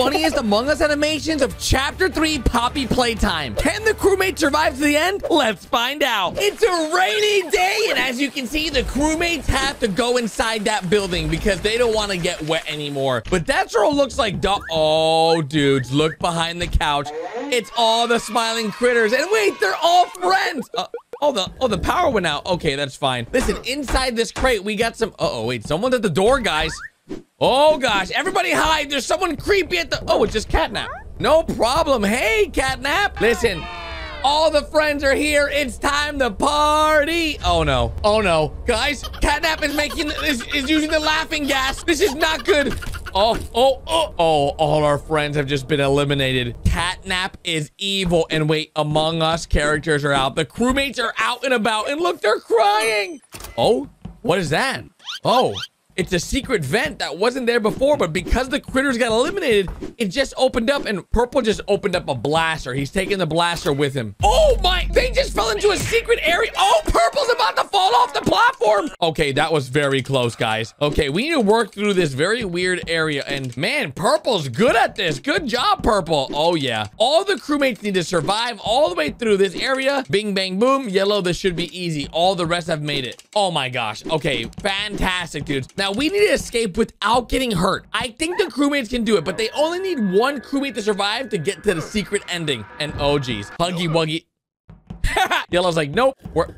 funniest Among Us animations of Chapter 3 Poppy Playtime. Can the crewmate survive to the end? Let's find out. It's a rainy day, and as you can see, the crewmates have to go inside that building because they don't want to get wet anymore. But that sure looks like... Oh, dudes, look behind the couch. It's all the smiling critters. And wait, they're all friends. Uh, Oh, the oh the power went out. Okay, that's fine. Listen, inside this crate, we got some. Uh oh, wait, someone's at the door, guys. Oh gosh, everybody hide. There's someone creepy at the. Oh, it's just catnap. No problem. Hey, catnap. Listen, all the friends are here. It's time to party. Oh no. Oh no, guys, catnap is making is, is using the laughing gas. This is not good. Oh, oh, oh, oh, all our friends have just been eliminated. Catnap is evil. And wait, Among Us characters are out. The crewmates are out and about. And look, they're crying. Oh, what is that? Oh, it's a secret vent that wasn't there before, but because the critters got eliminated, it just opened up and Purple just opened up a blaster. He's taking the blaster with him. Oh my, they just fell into a secret area. Oh, Purple's about to fall off the platform. Okay, that was very close, guys. Okay, we need to work through this very weird area. And man, Purple's good at this. Good job, Purple. Oh yeah. All the crewmates need to survive all the way through this area. Bing, bang, boom. Yellow, this should be easy. All the rest have made it. Oh my gosh. Okay, fantastic, dudes. Now, we need to escape without getting hurt. I think the crewmates can do it, but they only need one crewmate to survive to get to the secret ending. And oh, geez. Huggy Wuggy. Yellow's like, nope. We're...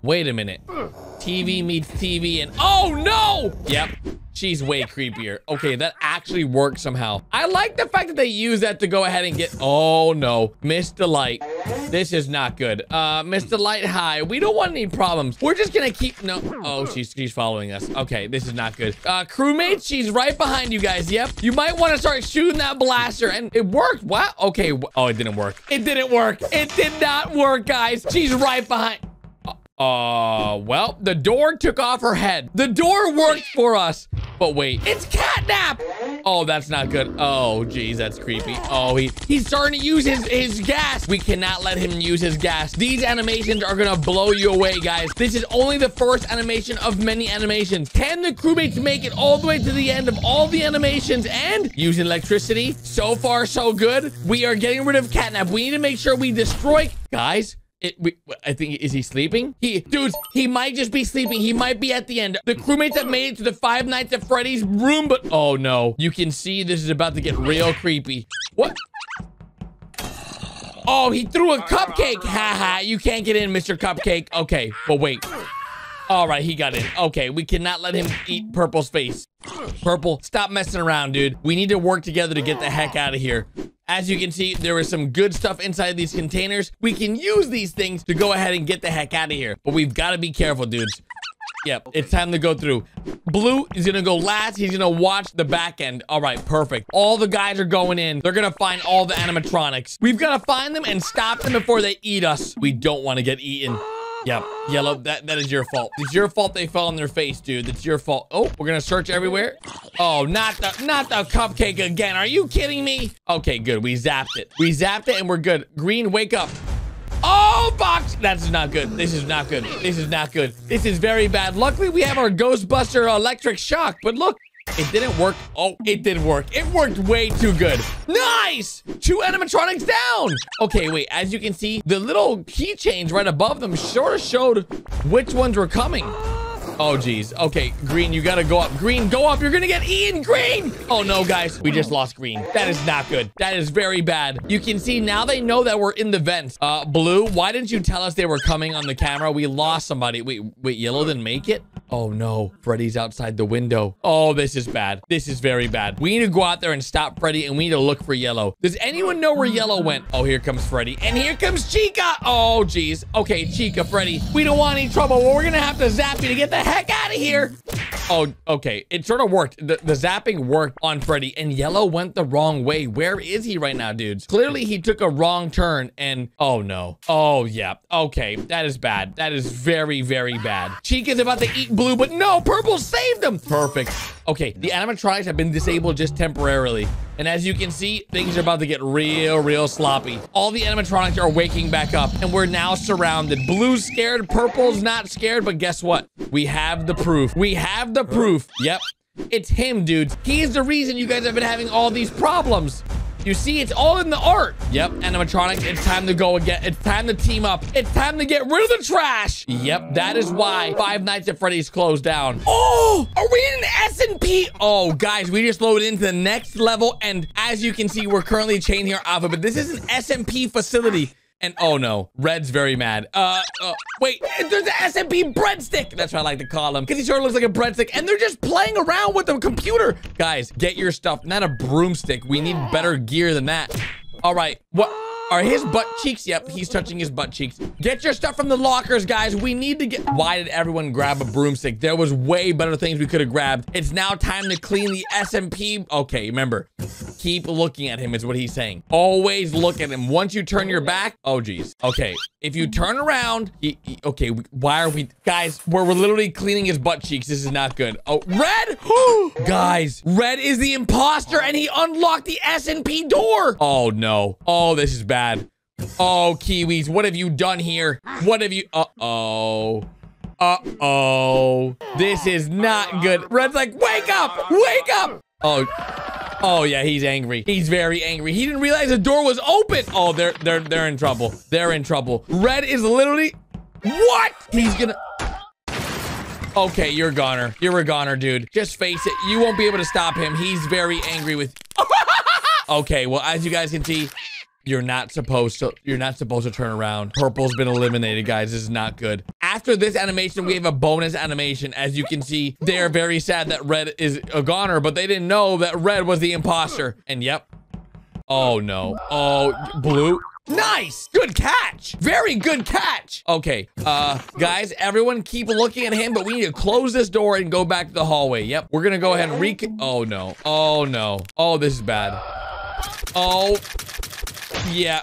Wait a minute. TV meets TV and... Oh, no! Yep. She's way creepier. Okay, that actually worked somehow. I like the fact that they use that to go ahead and get... Oh, no. Miss Delight. This is not good. Uh, Miss Delight, hi. We don't want any problems. We're just gonna keep... No. Oh, she's, she's following us. Okay, this is not good. Uh, crewmates, she's right behind you guys. Yep. You might want to start shooting that blaster. And it worked. What? Okay. Oh, it didn't work. It didn't work. It did not work, guys. She's right behind... Uh, well, the door took off her head. The door worked for us. But wait, it's catnap. Oh, that's not good. Oh, geez, that's creepy. Oh, he, he's starting to use his, his gas. We cannot let him use his gas. These animations are gonna blow you away, guys. This is only the first animation of many animations. Can the crewmates make it all the way to the end of all the animations and using electricity? So far, so good. We are getting rid of catnap. We need to make sure we destroy... Guys, it, we, I think, is he sleeping? He, dudes, he might just be sleeping. He might be at the end. The crewmates have made it to the Five Nights at Freddy's room, but oh no. You can see this is about to get real creepy. What? Oh, he threw a cupcake. Haha, you can't get in, Mr. Cupcake. Okay, but wait. All right, he got in. Okay, we cannot let him eat Purple's face. Purple, stop messing around, dude. We need to work together to get the heck out of here. As you can see, there is some good stuff inside these containers. We can use these things to go ahead and get the heck out of here. But we've got to be careful, dudes. Yep, it's time to go through. Blue is gonna go last. He's gonna watch the back end. All right, perfect. All the guys are going in. They're gonna find all the animatronics. We've got to find them and stop them before they eat us. We don't want to get eaten. Yep, yellow, that, that is your fault. It's your fault they fell on their face, dude. It's your fault. Oh, we're gonna search everywhere. Oh, not the, not the cupcake again. Are you kidding me? Okay, good. We zapped it. We zapped it and we're good. Green, wake up. Oh, box. That's not good. This is not good. This is not good. This is very bad. Luckily, we have our Ghostbuster electric shock. But look, it didn't work. Oh, it did work. It worked way too good. Nice! Two animatronics down. Okay, wait. As you can see, the little keychains right above them sort of showed which ones were coming. Oh, geez. Okay, Green, you gotta go up. Green, go up. You're gonna get Ian Green! Oh, no, guys. We just lost Green. That is not good. That is very bad. You can see now they know that we're in the vents. Uh, Blue, why didn't you tell us they were coming on the camera? We lost somebody. Wait, wait, Yellow didn't make it? Oh, no. Freddy's outside the window. Oh, this is bad. This is very bad. We need to go out there and stop Freddy, and we need to look for Yellow. Does anyone know where Yellow went? Oh, here comes Freddy. And here comes Chica. Oh, geez. Okay, Chica, Freddy. We don't want any trouble. Well, we're gonna have to zap you to get the heck out of here. Oh, okay. It sort of worked. The, the zapping worked on Freddy, and Yellow went the wrong way. Where is he right now, dudes? Clearly, he took a wrong turn, and... Oh, no. Oh, yeah. Okay. That is bad. That is very, very bad. Chica's about to eat blue, but no! Purple saved them. Perfect. Okay, the animatronics have been disabled just temporarily. And as you can see, things are about to get real, real sloppy. All the animatronics are waking back up, and we're now surrounded. Blue's scared, purple's not scared, but guess what? We have the proof. We have the proof. Yep. It's him, dudes. He's the reason you guys have been having all these problems. You see, it's all in the art. Yep, animatronic, it's time to go again. It's time to team up. It's time to get rid of the trash. Yep, that is why Five Nights at Freddy's closed down. Oh, are we in an SMP? Oh, guys, we just loaded into the next level. And as you can see, we're currently changing our outfit, but this is an SMP facility. And oh no, Red's very mad. Uh, uh wait, there's an SMP breadstick. That's what I like to call him. Because he sort of looks like a breadstick. And they're just playing around with the computer. Guys, get your stuff. Not a broomstick. We need better gear than that. All right, what? Are his butt cheeks? Yep, he's touching his butt cheeks. Get your stuff from the lockers, guys. We need to get... Why did everyone grab a broomstick? There was way better things we could have grabbed. It's now time to clean the SMP. Okay, remember, keep looking at him is what he's saying. Always look at him. Once you turn your back... Oh, geez. Okay, if you turn around... He, he, okay, why are we... Guys, we're, we're literally cleaning his butt cheeks. This is not good. Oh, Red! guys, Red is the imposter and he unlocked the SMP door. Oh, no. Oh, this is bad bad. Oh, Kiwis, what have you done here? What have you... Uh-oh. Uh-oh. This is not good. Red's like, wake up! Wake up! Oh, oh yeah, he's angry. He's very angry. He didn't realize the door was open. Oh, they're they're they're in trouble. They're in trouble. Red is literally what? He's gonna. Okay, you're a goner. You're a goner, dude. Just face it. You won't be able to stop him. He's very angry with. okay, well, as you guys can see, you're not supposed to you're not supposed to turn around purple's been eliminated guys this is not good after this animation we have a bonus animation as you can see they're very sad that red is a goner but they didn't know that red was the imposter and yep oh no oh blue Nice! Good catch! Very good catch! Okay, uh, guys, everyone keep looking at him, but we need to close this door and go back to the hallway. Yep, we're gonna go ahead and re- Oh, no. Oh, no. Oh, this is bad. Oh, yeah.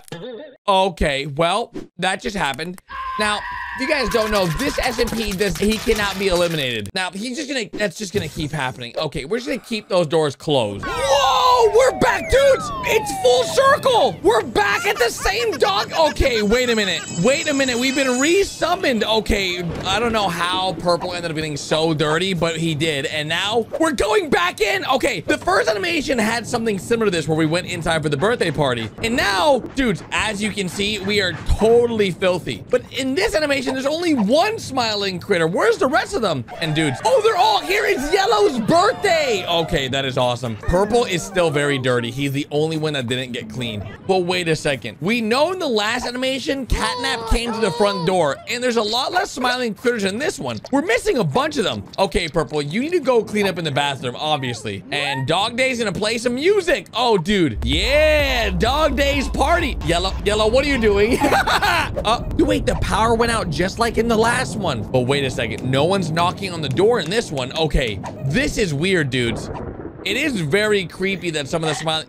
Okay, well, that just happened. Now, you guys don't know, this SMP does he cannot be eliminated. Now, he's just gonna that's just gonna keep happening. Okay, we're just gonna keep those doors closed. Whoa, Oh, we're back, dudes! It's full circle! We're back at the same dog. Okay, wait a minute. Wait a minute. We've been resummoned. Okay, I don't know how purple ended up getting so dirty, but he did. And now we're going back in. Okay, the first animation had something similar to this where we went inside for the birthday party. And now, dudes, as you can see, we are totally filthy. But in this animation, there's only one smiling critter. Where's the rest of them? And dudes, oh, they're all here. It's Yellow's birthday. Okay, that is awesome. Purple is still very dirty. He's the only one that didn't get clean. But wait a second. We know in the last animation, Catnap came to the front door, and there's a lot less smiling critters in this one. We're missing a bunch of them. Okay, Purple, you need to go clean up in the bathroom, obviously. And DogDay's gonna play some music. Oh, dude. Yeah, DogDay's party. Yellow, Yellow, what are you doing? uh, wait, the power went out just like in the last one. But wait a second. No one's knocking on the door in this one. Okay, this is weird, dudes. It is very creepy that some of the smiling...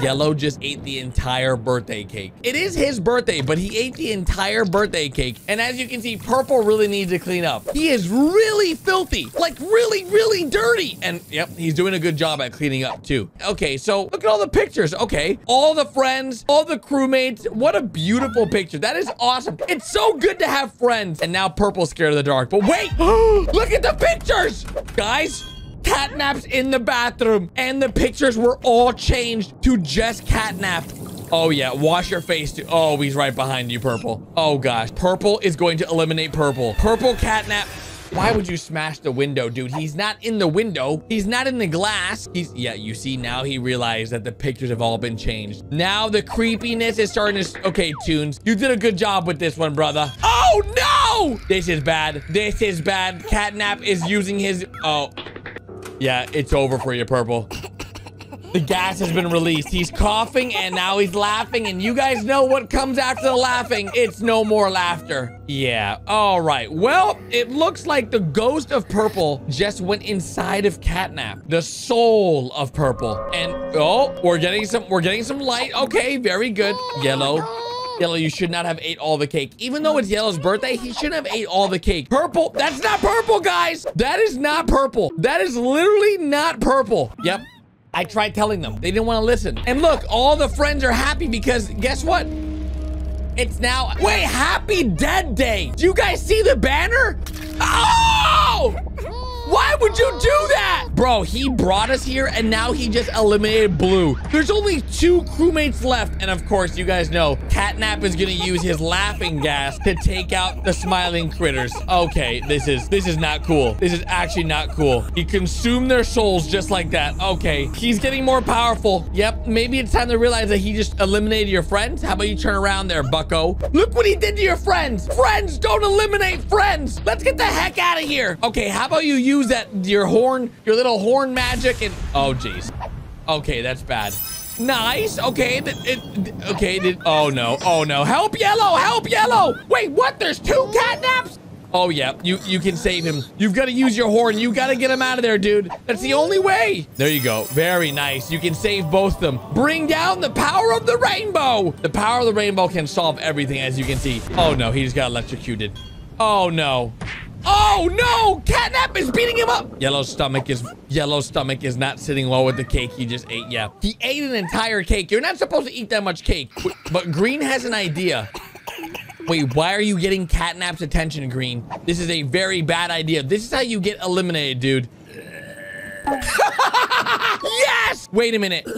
Yellow just ate the entire birthday cake. It is his birthday, but he ate the entire birthday cake. And as you can see, Purple really needs to clean up. He is really filthy, like really, really dirty. And yep, he's doing a good job at cleaning up too. Okay, so look at all the pictures. Okay, all the friends, all the crewmates. What a beautiful picture. That is awesome. It's so good to have friends. And now Purple's scared of the dark. But wait, look at the pictures. Guys, catnaps in the bathroom and the pictures were all changed to just catnap. Oh yeah, wash your face too. Oh, he's right behind you, Purple. Oh gosh, Purple is going to eliminate Purple. Purple catnap. Why would you smash the window, dude? He's not in the window. He's not in the glass. He's, yeah, you see, now he realized that the pictures have all been changed. Now the creepiness is starting to, okay, Toons, you did a good job with this one, brother. Oh no! This is bad. This is bad. Catnap is using his, oh, yeah, it's over for you, Purple. The gas has been released. He's coughing and now he's laughing. And you guys know what comes after the laughing. It's no more laughter. Yeah. All right. Well, it looks like the ghost of Purple just went inside of Catnap. The soul of Purple. And oh, we're getting some, we're getting some light. Okay, very good. Yellow. Yellow, you should not have ate all the cake. Even though it's Yellow's birthday, he shouldn't have ate all the cake. Purple, that's not purple, guys. That is not purple. That is literally not purple. Yep. I tried telling them. They didn't want to listen. And look, all the friends are happy because guess what? It's now, wait, happy dead day. Do you guys see the banner? Oh! Why would you do that? Bro, he brought us here and now he just eliminated Blue. There's only two crewmates left. And of course, you guys know Catnap is going to use his laughing gas to take out the smiling critters. Okay, this is this is not cool. This is actually not cool. He consumed their souls just like that. Okay, he's getting more powerful. Yep, maybe it's time to realize that he just eliminated your friends. How about you turn around there, bucko? Look what he did to your friends. Friends don't eliminate friends. Let's get the heck out of here. Okay, how about you use that, your horn, your little horn magic and, oh, jeez. Okay, that's bad. Nice. Okay. It, it, okay. It, oh, no. Oh, no. Help, Yellow. Help, Yellow. Wait, what? There's two catnaps? Oh, yeah. You you can save him. You've got to use your horn. You got to get him out of there, dude. That's the only way. There you go. Very nice. You can save both them. Bring down the power of the rainbow. The power of the rainbow can solve everything, as you can see. Oh, no. He just got electrocuted. Oh, no. Oh no! Catnap is beating him up! Yellow stomach is yellow stomach is not sitting well with the cake he just ate. Yeah. He ate an entire cake. You're not supposed to eat that much cake. But Green has an idea. Wait, why are you getting Catnap's attention, Green? This is a very bad idea. This is how you get eliminated, dude. yes! Wait a minute.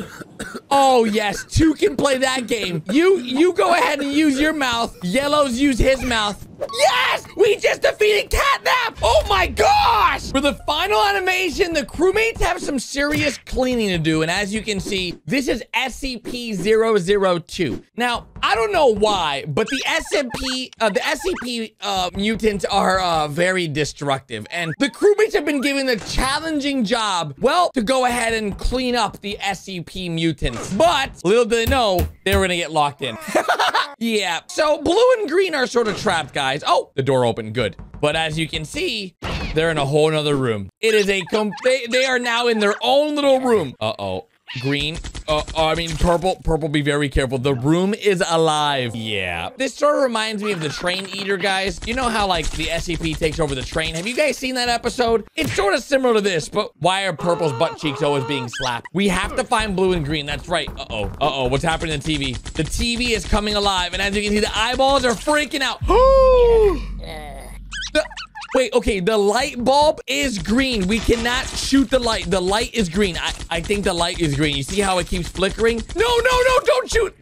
Oh, yes. Two can play that game. You you go ahead and use your mouth. Yellow's use his mouth. Yes! We just defeated Catnap! Oh my gosh! For the final animation, the crewmates have some serious cleaning to do. And as you can see, this is SCP-002. Now, I don't know why, but the SMP, uh, the SCP uh, mutants are uh, very destructive. And the crewmates have been given the challenging job, well, to go ahead and clean up the SCP mutants. But little did they know, they were gonna get locked in. yeah, so blue and green are sort of trapped, guys guys. Oh, the door opened. Good. But as you can see, they're in a whole nother room. It is a com they, they are now in their own little room. Uh-oh. Green. Uh, I mean, purple. Purple, be very careful. The room is alive. Yeah. This sort of reminds me of the train eater, guys. You know how, like, the SCP takes over the train? Have you guys seen that episode? It's sort of similar to this, but why are purple's butt cheeks always being slapped? We have to find blue and green. That's right. Uh-oh. Uh-oh. What's happening to the TV? The TV is coming alive, and as you can see, the eyeballs are freaking out. the Wait, okay, the light bulb is green. We cannot shoot the light. The light is green. I, I think the light is green. You see how it keeps flickering? No, no, no, don't shoot.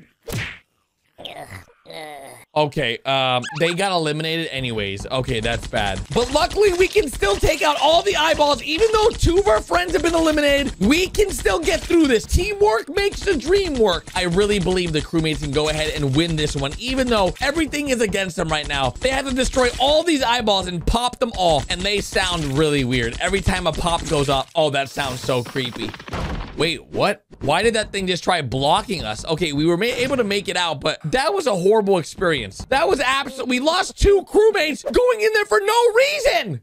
Okay, um, they got eliminated anyways. Okay, that's bad. But luckily, we can still take out all the eyeballs. Even though two of our friends have been eliminated, we can still get through this. Teamwork makes the dream work. I really believe the crewmates can go ahead and win this one, even though everything is against them right now. They have to destroy all these eyeballs and pop them all, and they sound really weird. Every time a pop goes up, oh, that sounds so creepy. Wait, what? Why did that thing just try blocking us? Okay, we were able to make it out, but that was a horrible experience. That was absolute. We lost two crewmates going in there for no reason.